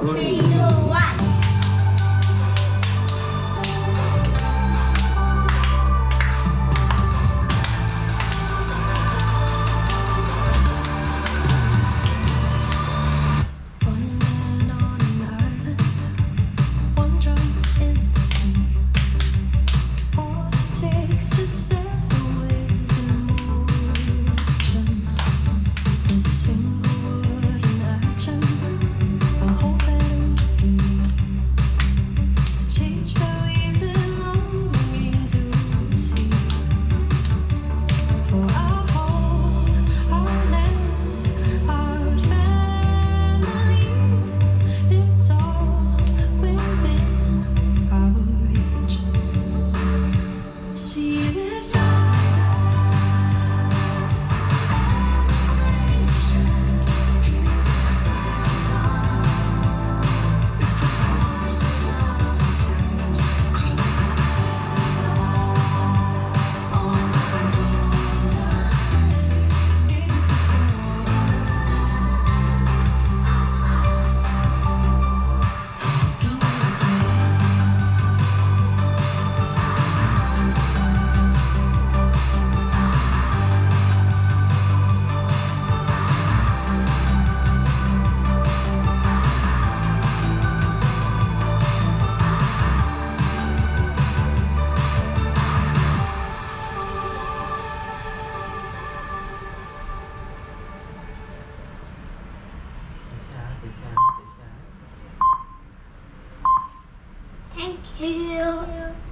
Three, two, one. you.